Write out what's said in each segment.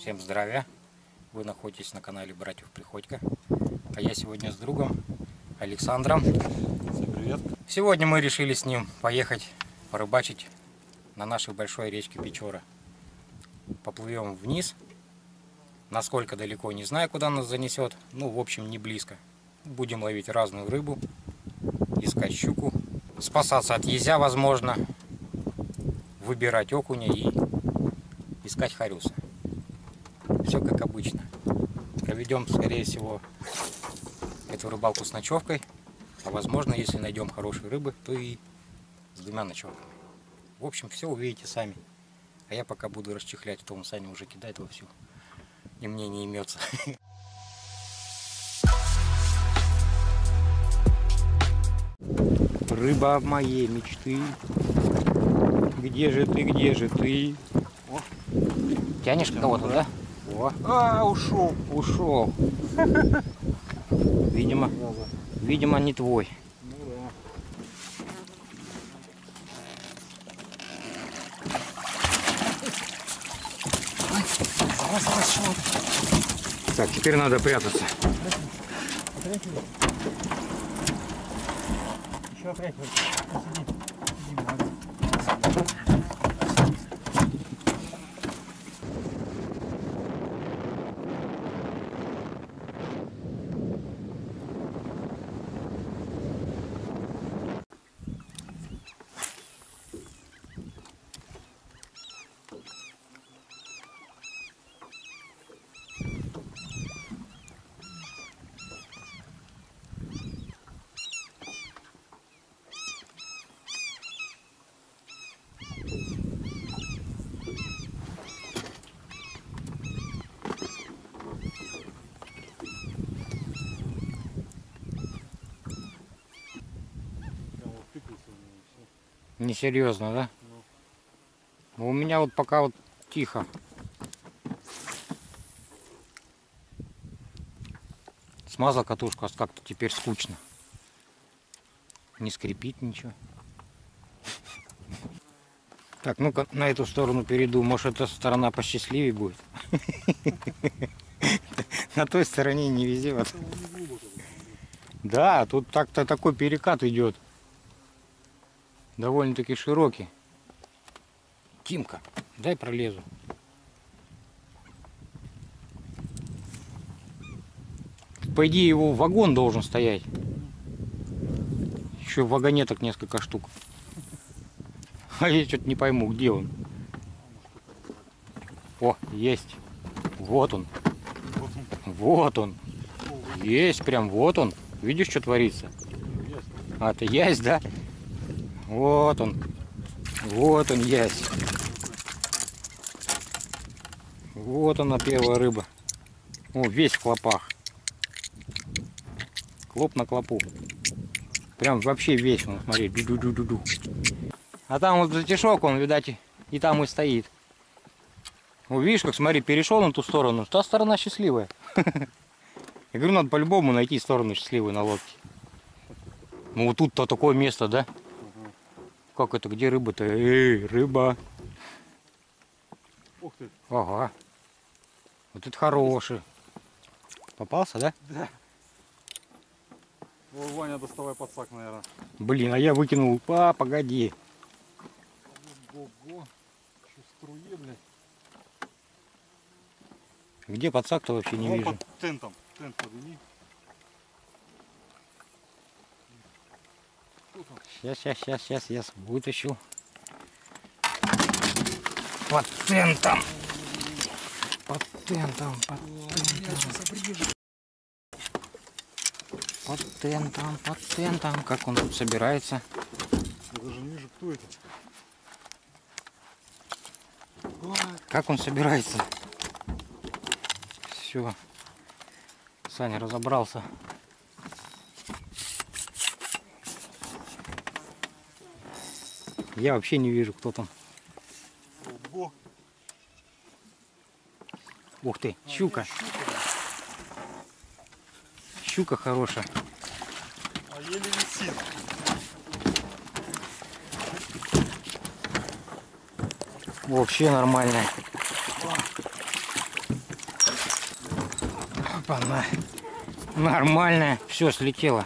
Всем здравия! Вы находитесь на канале Братьев Приходько. А я сегодня с другом Александром. Всем привет. Сегодня мы решили с ним поехать порыбачить на нашей большой речке Печора. Поплывем вниз. Насколько далеко, не знаю, куда нас занесет. Ну, в общем, не близко. Будем ловить разную рыбу, искать щуку, спасаться от езя, возможно, выбирать окуня и искать хариуса. Все как обычно. Проведем, скорее всего, эту рыбалку с ночевкой. А возможно, если найдем хорошей рыбы, то и с двумя ночевками. В общем, все увидите сами. А я пока буду расчехлять, а то он Саня уже кидает вовсю. И мне не имется. Рыба моей мечты. Где же ты, где же ты? О. Тянешь кого-то, да? О, А, ушел. ушел. Видимо, видимо, не твой. Ну да. Так, теперь надо прятаться. Еще опять Несерьезно, да? Ну, У меня вот пока вот тихо. Смазал катушку, а как-то теперь скучно. Не скрипит ничего. Так, ну-ка на эту сторону перейду. Может, эта сторона посчастливее будет. На той стороне не везет. Да, тут так-то такой перекат идет. Довольно-таки широкий. Тимка, дай пролезу. По идее его вагон должен стоять. Еще вагонеток несколько штук. А я что-то не пойму, где он. О, есть. Вот он. Вот он. Есть прям, вот он. Видишь, что творится? есть. А, это ясь, да? Вот он. Вот он, ясь. Вот она, первая рыба. О, весь в клопах. Клоп на клопу. Прям вообще весь он, смотри. Ду-ду-ду-ду-ду. А там вот затишок, он, видать, и- и там и стоит. Ну, видишь, как, смотри, перешел на ту сторону. Та сторона счастливая. Я говорю, надо по-любому найти сторону счастливую на лодке. Ну вот тут-то такое место, да? Как это, где рыба-то? Эй, рыба. Ух ты. Ага. Вот это хороший. Попался, да? Да. О, Ваня, доставай подсак, наверное. Блин, а я выкинул. А, погоди. Ого-го. Что струе, блядь. Где подсак-то вообще не Вон вижу. под тентом. Тент подними. Сейчас, сейчас, сейчас, сейчас, я вытащу. Под тентом. Под тентом, под тентом. Под тентом, под тентом. Как он тут собирается? Я даже не вижу, кто это. Как он собирается? Все. Саня разобрался. Я вообще не вижу, кто там. Ого. Ух ты, А, щука. щука. Щука хорошая. А еле висит. Вообще нормальная. Опа-на. Нормальная. Все, слетело.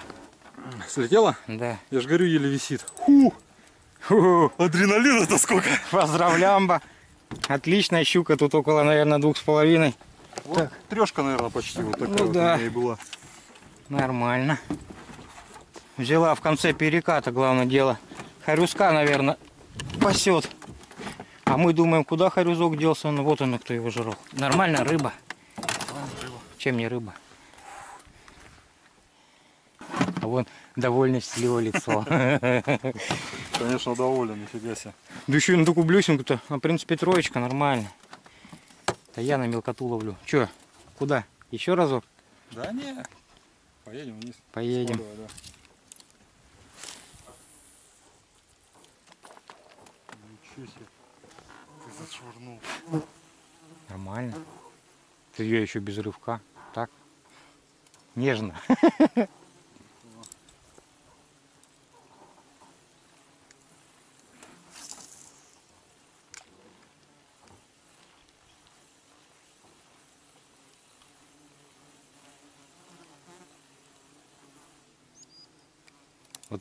Слетела? Да. Я ж говорю, еле висит. Фу, адреналина-то сколько. поздравлямба. Отличная щука. Тут около, наверное, двух с половиной. Вот трешка, наверное, почти вот такая Ну вот да. у меня и была. Нормально. Взяла в конце переката, главное дело. Харюска, наверное, пасет. А мы думаем, куда харюзок делся? Ну вот он, кто его жрал. Нормально, рыба. Чем не рыба? А вон довольно счастливое лицо. Конечно, доволен, нифига себе. Да еще и на такую блюсинку-то. А, в принципе, троечка, нормально. Да я на мелкоту ловлю. Че, куда? Еще разок? Да не. Поедем вниз. Поедем. Скоро, да. Ничего себе. Ты зашвырнул. Нормально. Ты ее еще без рывка. Так. Нежно.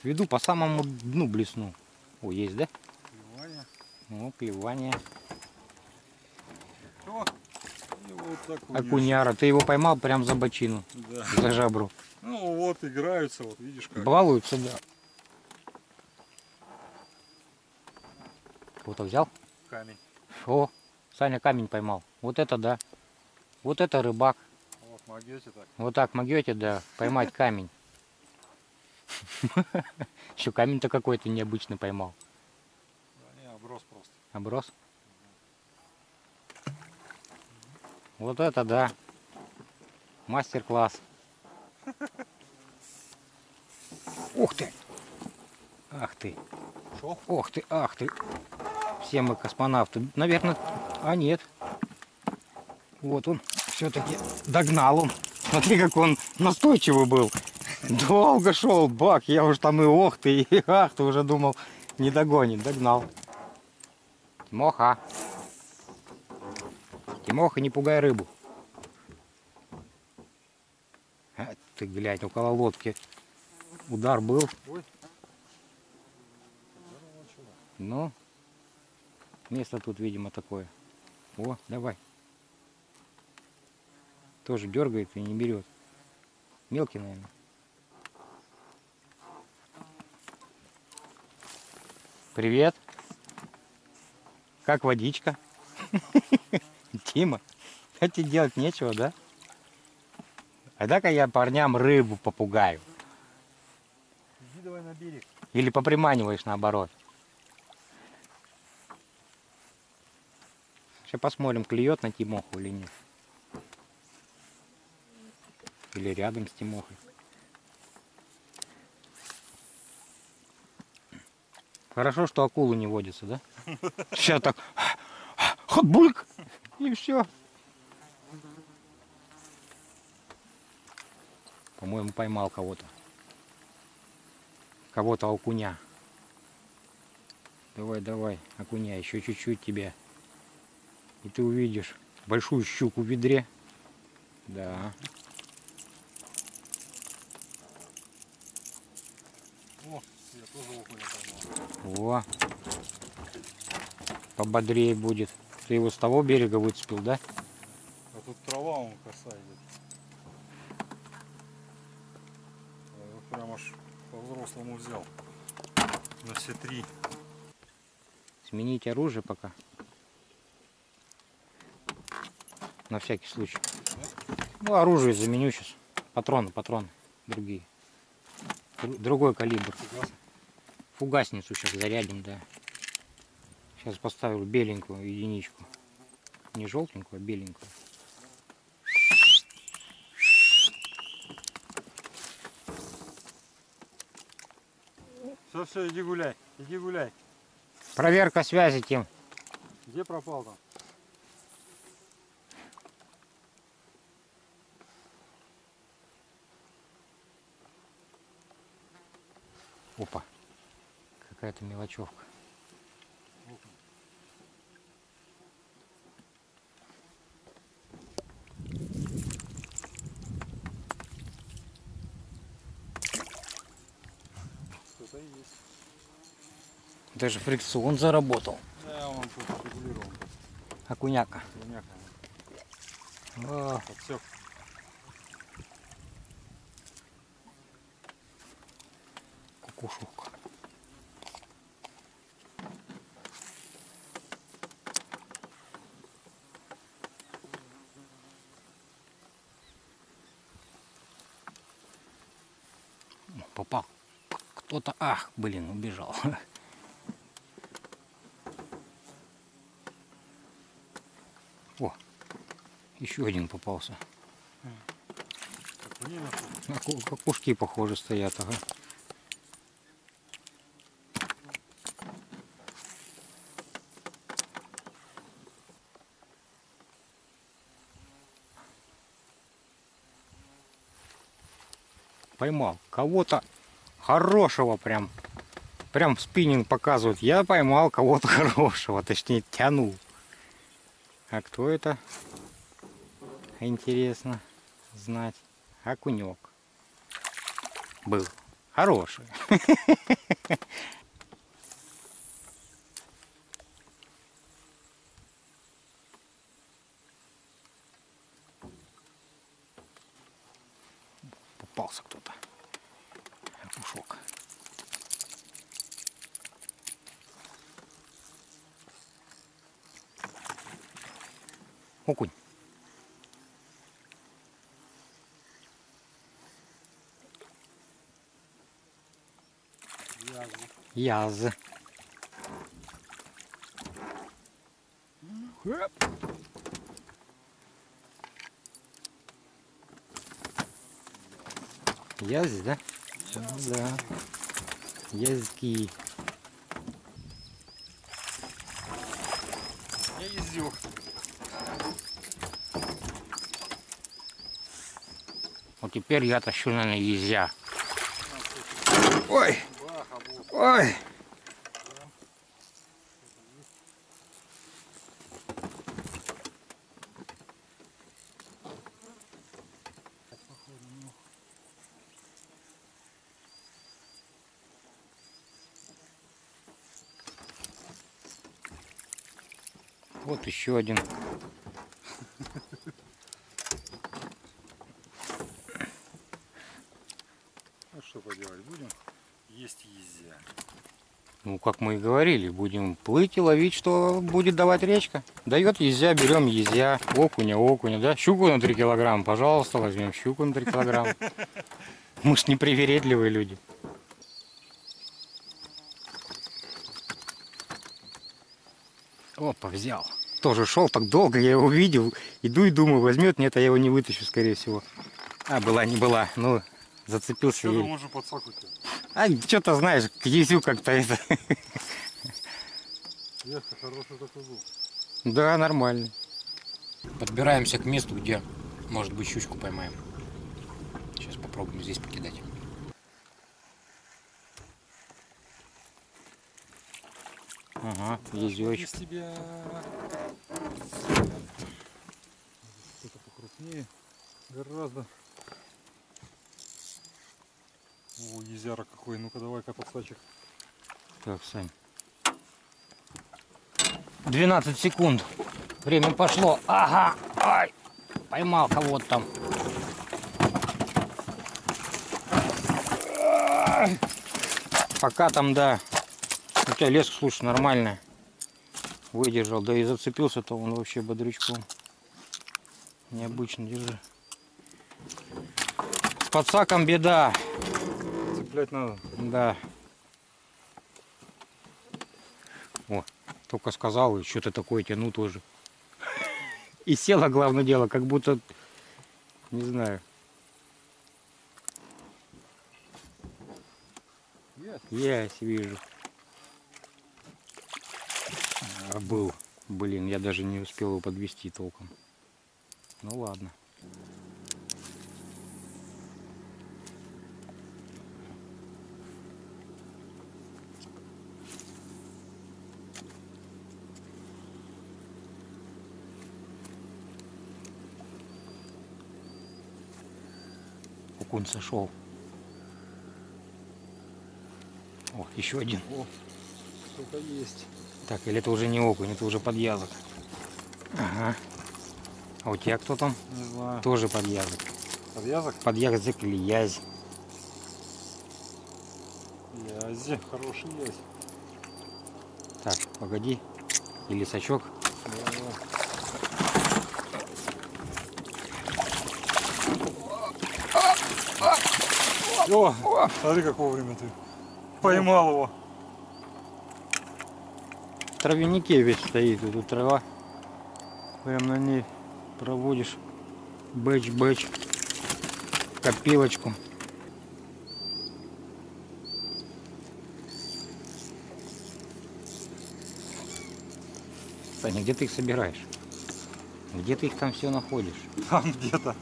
Вот веду по самому дну блесну. О, есть, да? Внимание. О, клевание. О, вот так вот. Окуняра. Ты его поймал прям за бочину, Да. за жабру. Ну вот, играются, вот видишь как. Балуются, да. Кого-то взял? Камень. О, Саня камень поймал. Вот это да. Вот это рыбак. Вот, могете так. Вот так могете, да, поймать камень. Еще камень-то какой-то необычный поймал. Да не, оброс просто. Оброс. Вот это да. Мастер-класс. Ух ты! Ах ты! Шо? Ох ты, ах ты! Все мы космонавты. Наверное, а нет. Вот он все-таки догнал он. Смотри, как он настойчивый был. Долго шел, бак. Я уже там и ох ты, и ах ты уже думал, не догонит. Догнал. Тимоха. Тимоха, не пугай рыбу. А, ты глянь, около лодки. Удар был. Ну, место тут, видимо, такое. О, давай. Тоже дергает и не берет. Мелкий, наверное. Привет. Как водичка? Тима, а тебе делать нечего, да? А дай-ка я парням рыбу попугаю. Иди давай на берег. Или поприманиваешь наоборот. Сейчас посмотрим, клюет на Тимоху или нет. Или рядом с Тимохой. Хорошо, что акулы не водятся, да? Сейчас так ходбульк и все. По-моему, поймал кого-то. Кого-то окуня. Давай, давай, окуня, еще чуть-чуть тебе. И ты увидишь большую щуку в ведре. Да. О, я тоже окуня поймал. О. Пободрее будет. Ты его с того берега выцепил, да? А тут трава он коса идет. Я его прям аж по-взрослому взял. На все три. Сменить оружие пока. На всякий случай. Ну, оружие заменю сейчас. Патроны, патроны. Другие. Дру- Другой калибр. Фугас. Фугасницу сейчас зарядим, да. Сейчас поставил беленькую единичку. Не желтенькую, а беленькую. Все, все, иди гуляй. Иди гуляй. Проверка связи, Тим. Где пропал там? Опа какая-то мелочевка. Что-то есть. Даже фрикцион заработал. Да, он тут регулирован. Окуняка. Окуняка. Подсек. Кто-то... Ах, блин, убежал. О, еще один попался. Кукушки, похоже, стоят. Ага. Поймал кого-то хорошего прям. Прям спиннинг показывает. Я поймал кого-то хорошего, точнее тянул. А кто это? Интересно знать. Окунек. Был. Хороший. Попался кто-то. Окушок. Окунь. Яз. Хэп. Яз, да? Ну Да. Язки. Я ездил. Теперь я тащу на езя. Ой, ой. Вот еще один. Ну что поделать, будем есть езя. Ну, как мы и говорили, будем плыть и ловить, что будет давать речка. Дает езя, берем езя, окуня, окуня, да? Щуку на 3 килограмма, пожалуйста, возьмем щуку на 3 килограмма. Мы ж непривередливые люди. Опа, взял. Тоже шел так долго, я его видел. Иду и думаю, возьмет, нет, а я его не вытащу, скорее всего. А, была, не была. Ну, зацепился. Что там уже? А, что-то знаешь, к езю как-то это. Яха хороший такой был. Да, нормально. Подбираемся к месту, где, может быть, щучку поймаем. Сейчас попробуем здесь покидать. Ага, езёчек. Из тебя. Что-то покрупнее. Гораздо. О, езяра какой. Ну-ка давай-ка подсачек. Так, Сань. 12 секунд. Время пошло. Ага. Ай. Поймал кого-то там. Пока там, да. У тебя леск, слушай, нормально. Выдержал. Да и зацепился-то он вообще бодрячком. Необычно, держи. С подсаком беда. Цеплять надо. Да. О, только сказал, и что-то такое тяну тоже. И села, главное дело, как будто, не знаю, Есть. я вижу. А был, блин, я даже не успел его подвести толком. Ну ладно. Окунь сошел. О, еще один. О, сколько есть. Так, или это уже не окунь, это уже подъязок. Ага. А у тебя кто там? Не знаю. Тоже подъязок. Подвязок? Подъязок или язь. Язи. Хороший ясь. Так, погоди. Или сачок. Да. О, смотри, как вовремя ты поймал его. В травянике весь стоит, тут трава. Прям на ней проводишь бэч-бэч, копилочку. Саня, где ты их собираешь? Где ты их там все находишь? Там где-то.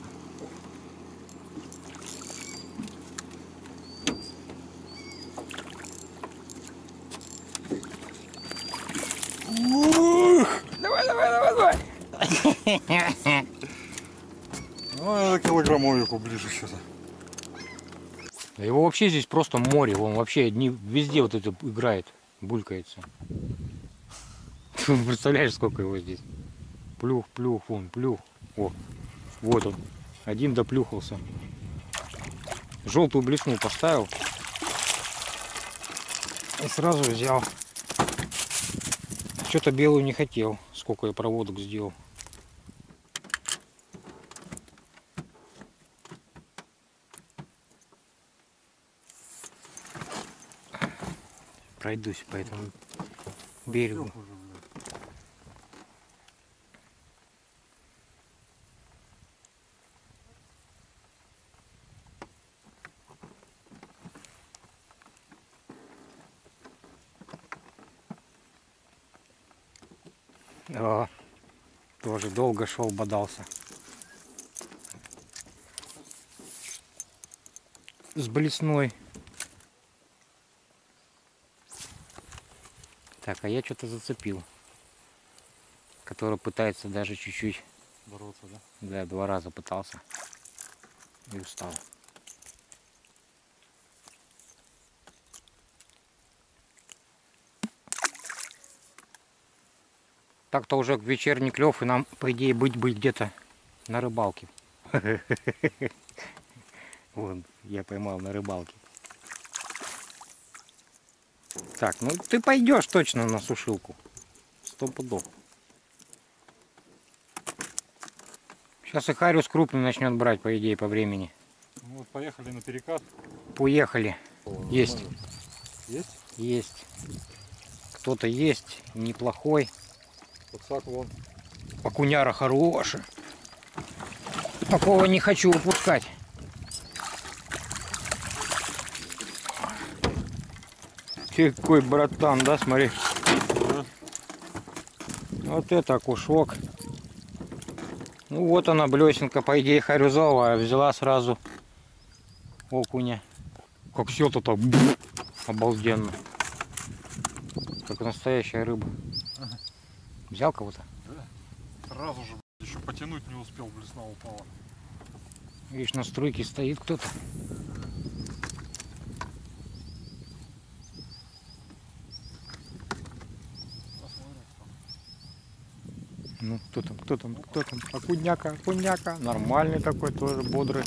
Давай, давай, давай, давай. Ну, это килограммовику ближе что-то. Его вообще здесь просто море, он вообще не, везде вот это играет, булькается. Представляешь, сколько его здесь? Плюх, плюх, вон, плюх. О, вот он. Один доплюхался. Желтую блесну поставил. И сразу взял. Что-то белую не хотел, сколько я проводок сделал. Пройдусь по этому берегу. Да, тоже долго шел, бодался. С блесной. Так, а я что-то зацепил. Который пытается даже чуть-чуть, Бороться, да? да, два раза пытался. И устал. Так-то уже вечерний клев, и нам, по идее, быть быть где-то на рыбалке. Вон, я поймал на рыбалке. Так, ну ты пойдешь точно на сушилку. Сто пудов. Сейчас и Хариус крупный начнет брать, по идее, по времени. Ну вот поехали на перекат. Поехали. Есть. Нормально. Есть? Есть. Кто-то есть, неплохой. Подсак вон. Окуняра хороший. Такого не хочу упускать. Ты какой братан, да, смотри. Да. Вот это кушок. Ну вот она, блесенка, по идее, харюзовая. Взяла сразу окуня. Как все-то так обалденно. Как настоящая рыба. Взял кого-то? Сразу же, еще потянуть не успел, блесна упала. Видишь, на струйке стоит кто-то. Ну, кто там, кто там, кто там? Окуняка, окуняка. Нормальный такой тоже, бодрый.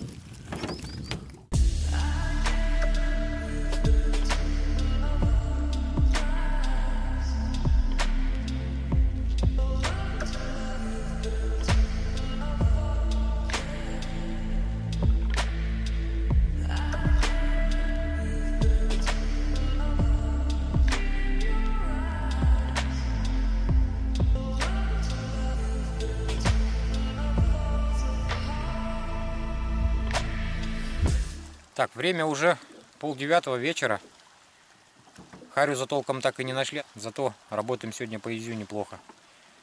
Так, время уже полдевятого вечера. Харю за толком так и не нашли. Зато работаем сегодня по изю неплохо.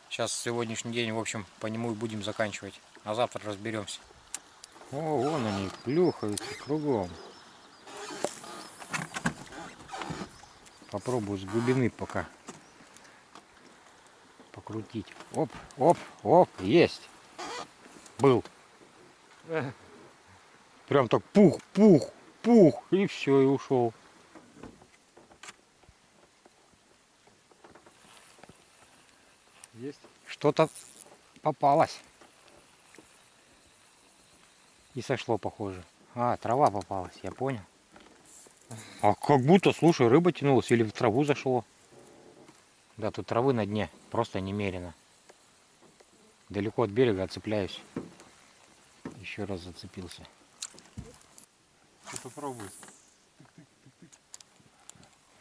Сейчас сегодняшний день, в общем, по нему и будем заканчивать. А завтра разберемся. О, вон они плюхаются кругом. Попробую с глубины пока покрутить. Оп, оп, оп, есть. Был. Прям так пух, пух, пух, и все, и ушел. Есть? Что-то попалось. И сошло, похоже. А, трава попалась, я понял. А как будто, слушай, рыба тянулась или в траву зашло. Да, тут травы на дне, просто немерено. Далеко от берега отцепляюсь. Еще раз зацепился. Что-то пробуй.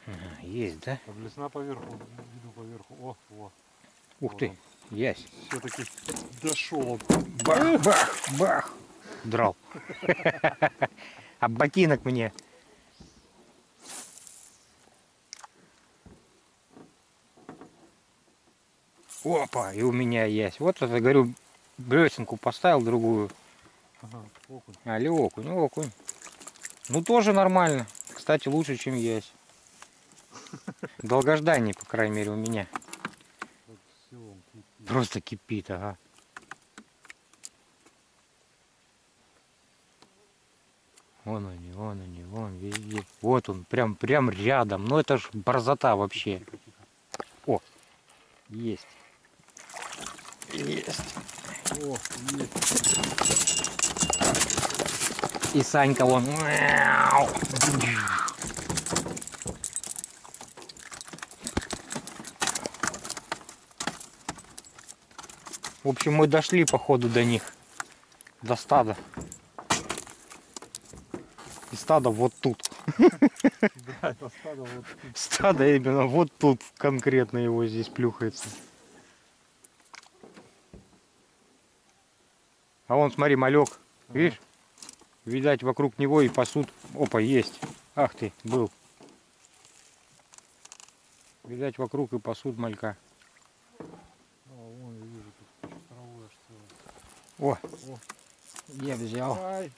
Ага, есть, да? А блесна поверху, виду поверху. О, во. Ух Вот ты, он. есть. Все-таки дошел. Бах, бах, бах. Драл. А ботинок мне. Опа, и у меня есть. Вот это, говорю, блесенку поставил другую. Ага, окунь. Али окунь, окунь. Ну тоже нормально. Кстати, лучше, чем есть. Долгожданнее, по крайней мере, у меня. Просто кипит, ага. Вон они, вон они, вон везде. Вот он, прям, прям рядом. Ну это ж борзота вообще. Тихо. Есть. Есть. О, есть. И Санька вон. В общем, мы дошли, походу, до них. До стада. И стадо вот тут. Да, это стадо вот тут. Именно вот тут конкретно его здесь плюхается. А вон, смотри, малек. Видишь? Видать, вокруг него и пасут. Опа, есть. Ах ты, был. Видать, вокруг и пасут малька. А. О, я взял. А.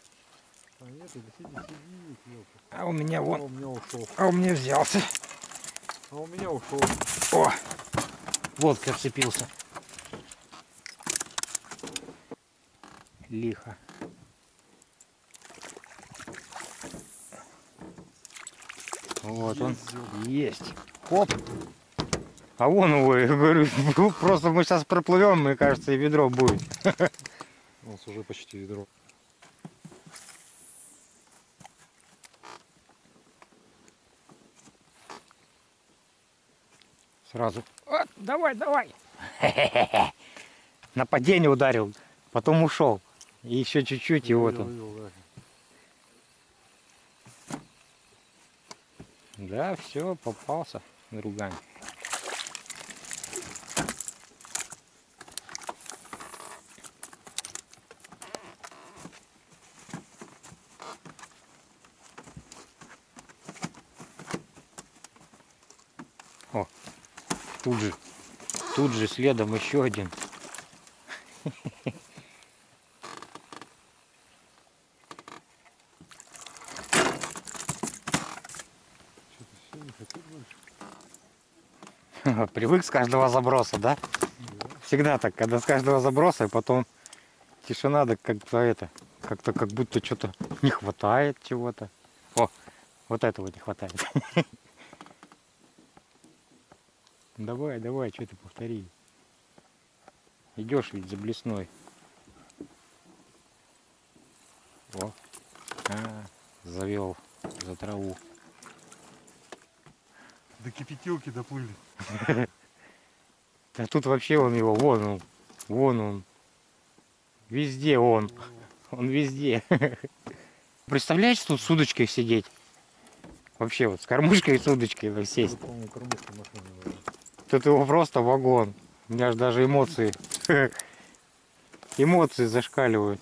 А у меня А вон. у меня ушел. А у меня взялся. А у меня ушел. О, лодка вцепился. Лихо. Вот он есть. Оп. А вон его, я говорю, просто мы сейчас проплывем, мне кажется, и ведро будет. У нас уже почти ведро. Сразу. Вот, давай, давай. Нападение ударил, потом ушел. И еще чуть-чуть, и вот Видел, он. видел, да. Да, все, попался другами. О, тут же, тут же следом еще один. Что-то все не хотят больше. Привык с каждого заброса, да? Да. Всегда так, когда с каждого заброса, и потом тишина, да как-то это, как-то как будто что-то не хватает чего-то. О, вот этого не хватает. Давай, давай, что ты повтори. Идешь ведь за блесной. О, а, завел за траву. До кипятилки доплыли. А тут вообще он его, вон он, вон он. Везде он. Он везде. Представляешь, тут с удочкой сидеть? Вообще вот с кормушкой и с удочкой сесть. Тут его просто вагон. У меня же даже эмоции. Эмоции зашкаливают.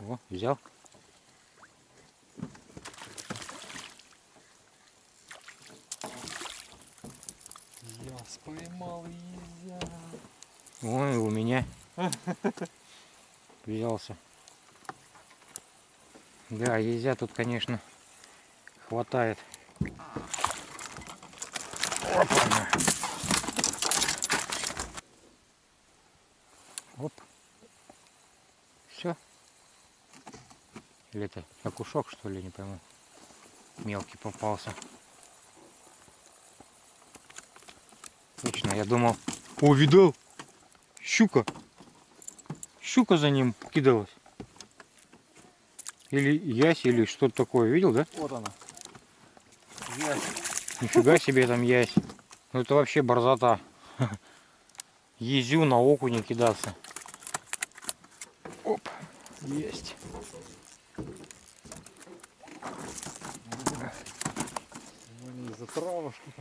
О, взял. Я езя. Ой, у меня взялся. Да, езя тут, конечно, хватает. Опа. Оп. Все. Или это окушок, что ли, не пойму. Мелкий попался. Точно, я думал, О, видал? Щука. Щука за ним кидалась. Или ясь, или что-то такое. Видел, да? Вот она. Нифига себе там ясь. Ну это вообще борзота. Езю на окуня кидаться. Оп, есть.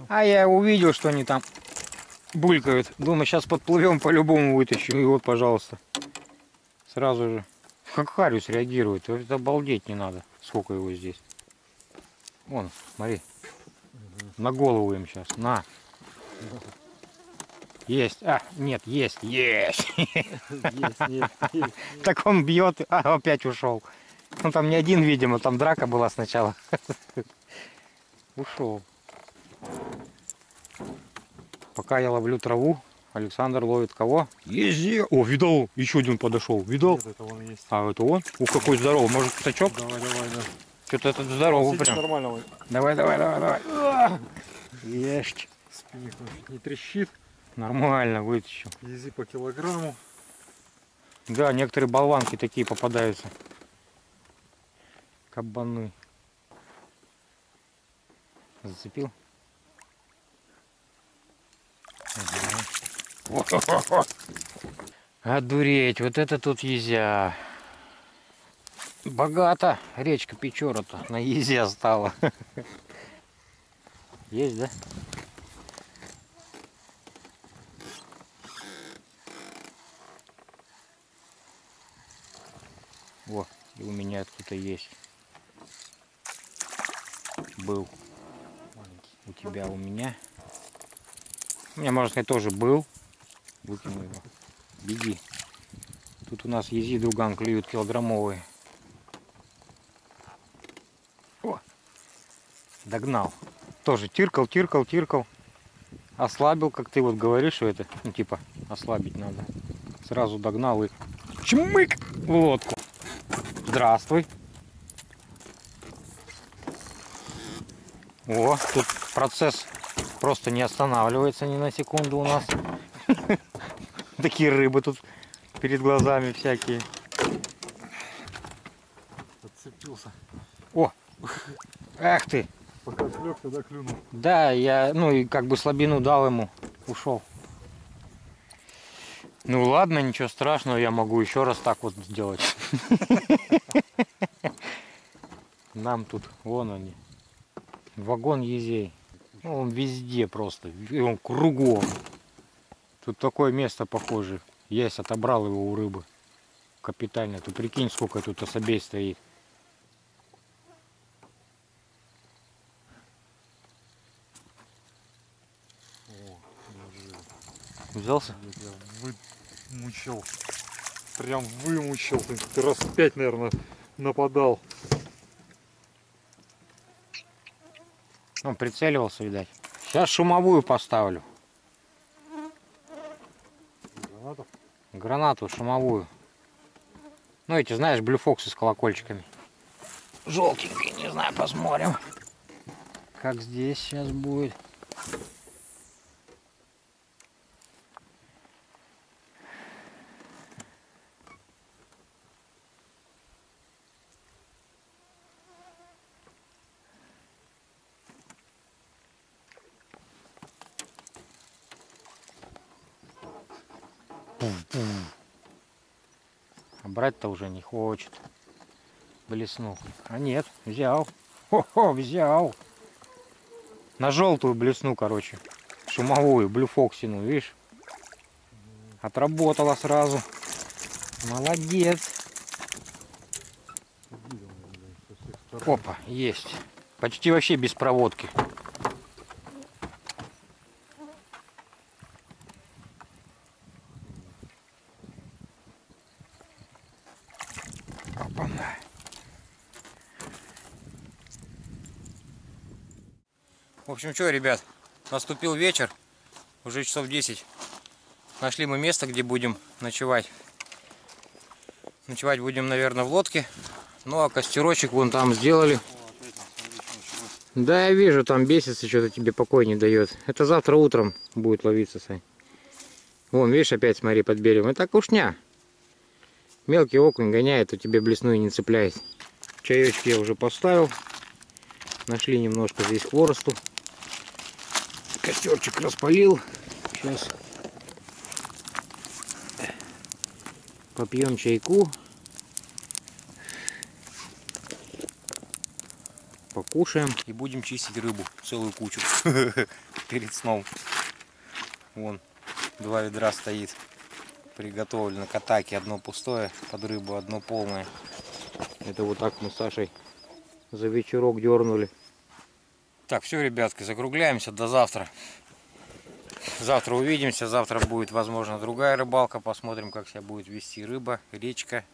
А я увидел, что они там булькают. Думаю, сейчас подплывем, по-любому вытащу. И вот, пожалуйста. Сразу же. Как Хариус реагирует. Это обалдеть не надо. Сколько его здесь. Вон, смотри. На голову им сейчас. На. Есть. А, нет, есть. Есть. Есть, нет, есть. Так он бьет, а опять ушел. Ну там не один, видимо, там драка была сначала. Ушел. Пока я ловлю траву, Александр ловит кого? Ези! О, видал, еще один подошел. Видал? Нет, это вон есть. А, это он? Ух, какой здоровый. Может, сачок? Давай, давай, да. Что-то этот здоровый Сидит прям. нормально, ой. Давай, давай, давай, давай. Есть. Спинник он чуть не трещит. Нормально вытащил. Ези по килограмму. Да, некоторые болванки такие попадаются. Кабаны. Зацепил? Ага. Одуреть, вот это тут езя. Богато речка Печора-то на езе стала. Есть, да? Во, и у меня кто-то есть. Был. У тебя, у меня. У меня, можно сказать, тоже был. Выкинул его. Беги. Тут у нас ези друган клюют килограммовые. О! Догнал. Тоже тиркал, тиркал, тиркал. Ослабил, как ты вот говоришь, что это, ну типа, ослабить надо. Сразу догнал и чмык в лодку. Здравствуй. О, тут процесс просто не останавливается ни на секунду у нас. Такие рыбы тут перед глазами всякие. Отцепился. Ах ты. Пока слег, тогда клюнул. Да, я, ну и как бы слабину дал ему, ушел. Ну ладно, ничего страшного, я могу еще раз так вот сделать. Нам тут, вон они, вагон езей. Ну, он везде просто, он кругом. Тут такое место похоже. Есть, отобрал его у рыбы. Капитально. Ты прикинь, сколько тут особей стоит. О. Взялся? Вымучил. Прям вымучил. Ты раз пять, наверное, нападал. Он прицеливался, видать. Сейчас шумовую поставлю. Гранатов. Гранату шумовую. Ну, эти, знаешь, блюфоксы с колокольчиками. Желтенькие, не знаю, посмотрим. Как здесь сейчас будет. Брать-то уже не хочет. Блеснул. А нет, взял. Хо-хо, взял. На желтую блесну, короче. Шумовую, блюфоксину, видишь? Отработала сразу. Молодец. Опа, есть. Почти вообще без проводки. Общем, что, ребят, наступил вечер, уже часов 10. Нашли мы место, где будем ночевать. Ночевать будем, наверное, в лодке. Ну, а костерочек вон там сделали. Да, я вижу, там бесится, что-то тебе покой не дает. Это завтра утром будет ловиться, Сань. Вон, видишь, опять смотри под берегом. Это кушня. Мелкий окунь гоняет, у тебя блесной не цепляет. Чаечки я уже поставил. Нашли немножко здесь хворосту. Костерчик распалил. Сейчас попьем чайку. Покушаем. И будем чистить рыбу. Целую кучу. Перед сном. Вон, два ведра стоит. Приготовлено к атаке. Одно пустое под рыбу, одно полное. Это вот так мы с Сашей за вечерок дернули. Так, все, ребятки, закругляемся до завтра. Завтра увидимся. Завтра будет, возможно, другая рыбалка. Посмотрим, как себя будет вести рыба, речка,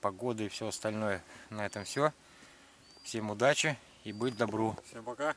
погода и все остальное. На этом все. Всем удачи и быть добру. Всем пока.